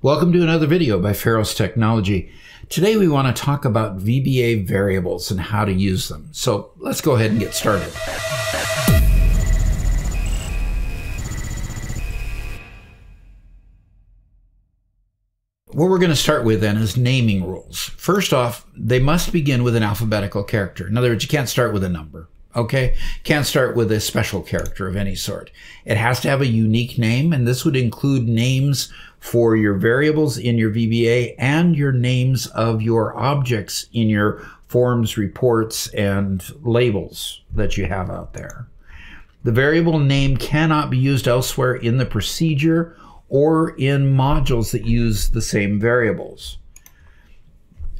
Welcome to another video by Pharos Technology. Today we want to talk about VBA variables and how to use them. So let's go ahead and get started. What we're going to start with then is naming rules. First off, they must begin with an alphabetical character. In other words, you can't start with a number. Okay. Can't start with a special character of any sort. It has to have a unique name, and this would include names for your variables in your VBA and your names of your objects in your forms, reports, and labels that you have out there. The variable name cannot be used elsewhere in the procedure or in modules that use the same variables.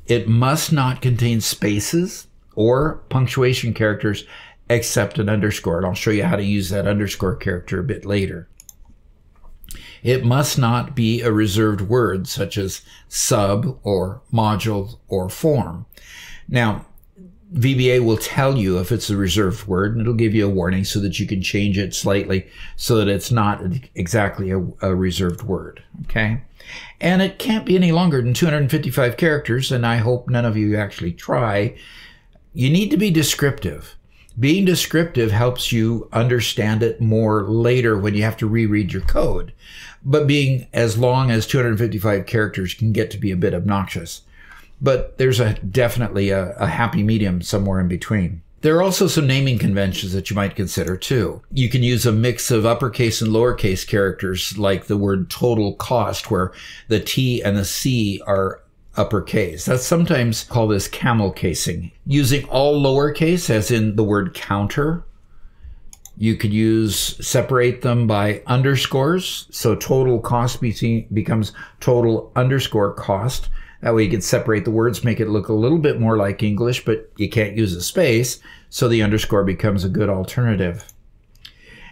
It must not contain spaces or punctuation characters except an underscore. And I'll show you how to use that underscore character a bit later. It must not be a reserved word such as sub or module or form. Now, VBA will tell you if it's a reserved word and it'll give you a warning so that you can change it slightly so that it's not exactly a, a reserved word. Okay. And it can't be any longer than 255 characters. And I hope none of you actually try. You need to be descriptive. Being descriptive helps you understand it more later when you have to reread your code. But being as long as 255 characters can get to be a bit obnoxious. But there's a definitely a, a happy medium somewhere in between. There are also some naming conventions that you might consider too. You can use a mix of uppercase and lowercase characters like the word total cost where the T and the C are uppercase. That's sometimes called as camel casing. Using all lowercase, as in the word counter, you could use separate them by underscores. So total cost becomes total underscore cost. That way you can separate the words, make it look a little bit more like English, but you can't use a space. So the underscore becomes a good alternative.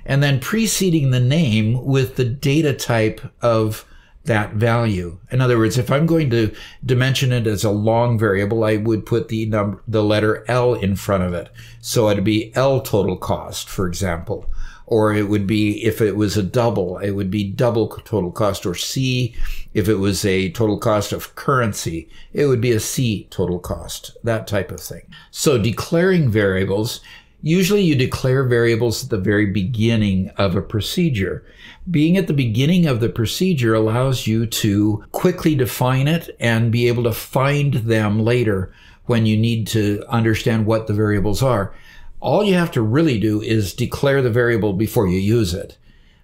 And then preceding the name with the data type of that value. In other words, if I'm going to dimension it as a long variable, I would put the number, the letter L in front of it. So it'd be L total cost, for example. Or it would be, if it was a double, it would be double total cost, or C, if it was a total cost of currency, it would be a C total cost, that type of thing. So declaring variables, Usually you declare variables at the very beginning of a procedure. Being at the beginning of the procedure allows you to quickly define it and be able to find them later when you need to understand what the variables are. All you have to really do is declare the variable before you use it.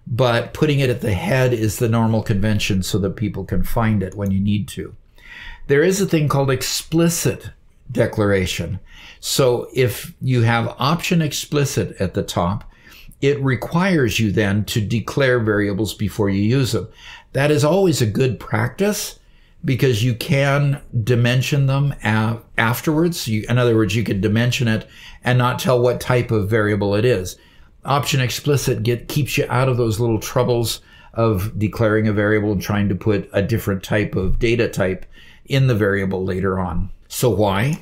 But putting it at the head is the normal convention so that people can find it when you need to. There is a thing called explicit declaration. So if you have option explicit at the top, it requires you then to declare variables before you use them. That is always a good practice because you can dimension them afterwards. You, in other words, you could dimension it and not tell what type of variable it is. Option explicit get, keeps you out of those little troubles of declaring a variable and trying to put a different type of data type in the variable later on. So why?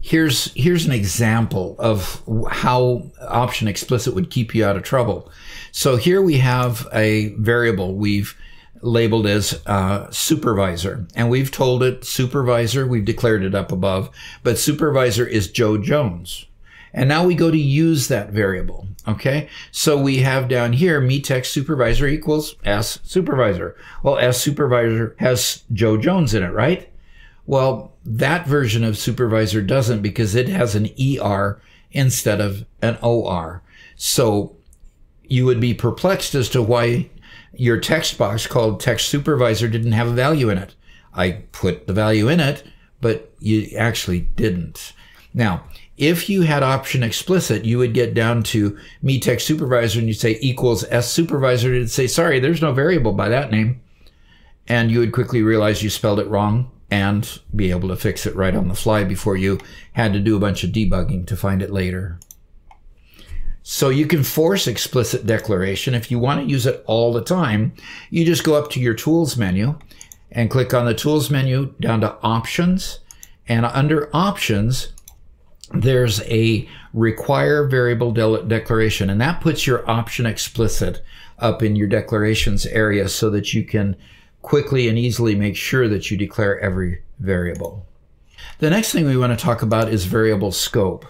Here's, here's an example of how option explicit would keep you out of trouble. So here we have a variable we've labeled as uh, supervisor, and we've told it supervisor. We've declared it up above, but supervisor is Joe Jones. And now we go to use that variable. Okay. So we have down here, me text supervisor equals S supervisor. Well, S supervisor has Joe Jones in it, right? Well, that version of supervisor doesn't because it has an ER instead of an OR. So you would be perplexed as to why your text box called text supervisor didn't have a value in it. I put the value in it, but you actually didn't. Now, if you had option explicit, you would get down to me text supervisor and you'd say equals S supervisor. It'd say, sorry, there's no variable by that name. And you would quickly realize you spelled it wrong and be able to fix it right on the fly before you had to do a bunch of debugging to find it later. So you can force explicit declaration. If you want to use it all the time, you just go up to your tools menu and click on the tools menu down to options. And under options, there's a require variable de declaration, and that puts your option explicit up in your declarations area so that you can quickly and easily make sure that you declare every variable. The next thing we want to talk about is variable scope.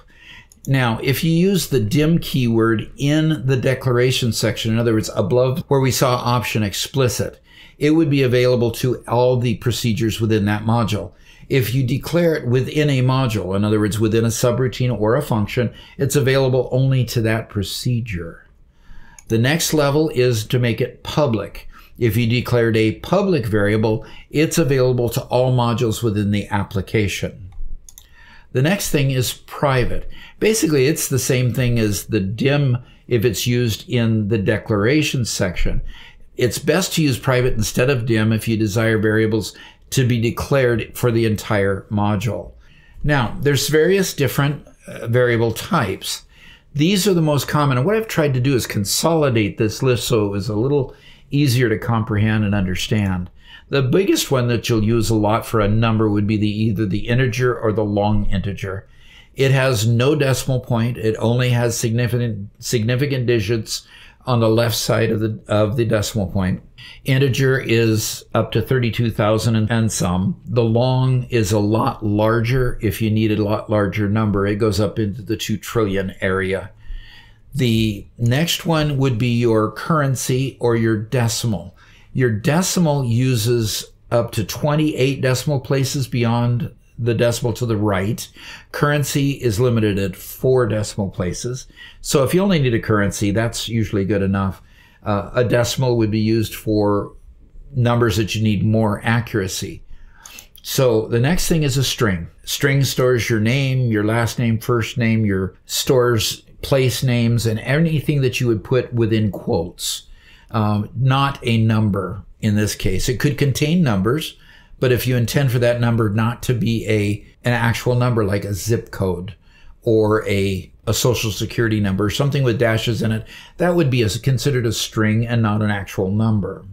Now, if you use the dim keyword in the declaration section, in other words, above where we saw option explicit, it would be available to all the procedures within that module. If you declare it within a module, in other words, within a subroutine or a function, it's available only to that procedure. The next level is to make it public. If you declared a public variable, it's available to all modules within the application. The next thing is private. Basically, it's the same thing as the dim if it's used in the declaration section. It's best to use private instead of dim if you desire variables to be declared for the entire module. Now, there's various different uh, variable types. These are the most common. And what I've tried to do is consolidate this list so it was a little easier to comprehend and understand. The biggest one that you'll use a lot for a number would be the either the integer or the long integer. It has no decimal point. It only has significant significant digits on the left side of the of the decimal point. Integer is up to 32,000 and some. The long is a lot larger. If you need a lot larger number, it goes up into the 2 trillion area. The next one would be your currency or your decimal. Your decimal uses up to 28 decimal places beyond the decimal to the right. Currency is limited at four decimal places. So if you only need a currency, that's usually good enough. Uh, a decimal would be used for numbers that you need more accuracy. So the next thing is a string. String stores your name, your last name, first name, your stores place names, and anything that you would put within quotes. Um, not a number in this case. It could contain numbers, but if you intend for that number not to be a an actual number like a zip code or a a social security number, something with dashes in it, that would be a, considered a string and not an actual number.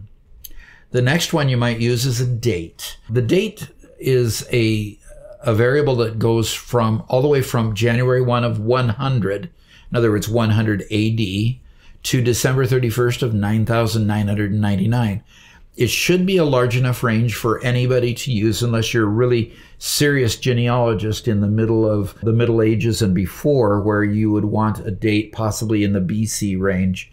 The next one you might use is a date. The date is a, a variable that goes from all the way from January 1 of 100, in other words, 100 AD, to December 31st of 9,999 it should be a large enough range for anybody to use unless you're a really serious genealogist in the middle of the Middle Ages and before, where you would want a date possibly in the BC range.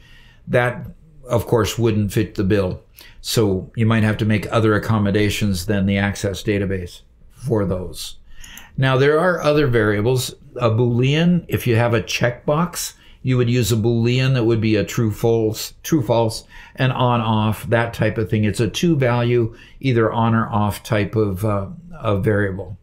That, of course, wouldn't fit the bill. So you might have to make other accommodations than the Access database for those. Now, there are other variables. A Boolean, if you have a checkbox, you would use a boolean that would be a true false true false and on off that type of thing it's a two value either on or off type of, uh, of variable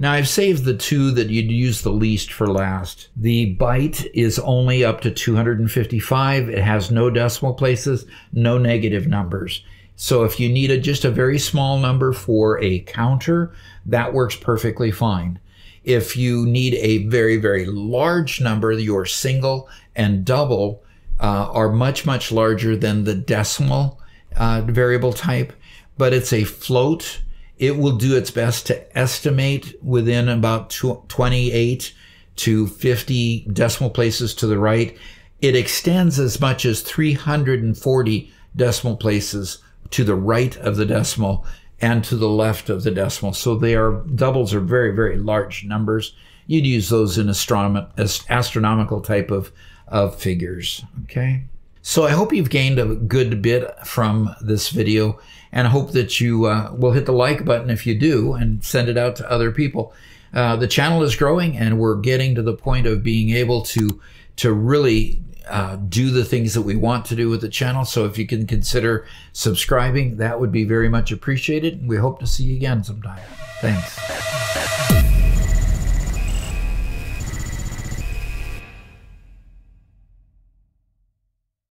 now I've saved the two that you'd use the least for last. The byte is only up to 255. It has no decimal places, no negative numbers. So if you need just a very small number for a counter, that works perfectly fine. If you need a very, very large number, your single and double uh, are much, much larger than the decimal uh, variable type, but it's a float. It will do its best to estimate within about 28 to 50 decimal places to the right. It extends as much as 340 decimal places to the right of the decimal and to the left of the decimal. So they are doubles are very, very large numbers. You'd use those in astronom- astronomical type of, of figures. Okay. So I hope you've gained a good bit from this video and I hope that you uh, will hit the like button if you do and send it out to other people. Uh, the channel is growing and we're getting to the point of being able to to really uh, do the things that we want to do with the channel. So if you can consider subscribing, that would be very much appreciated. And we hope to see you again sometime. Thanks.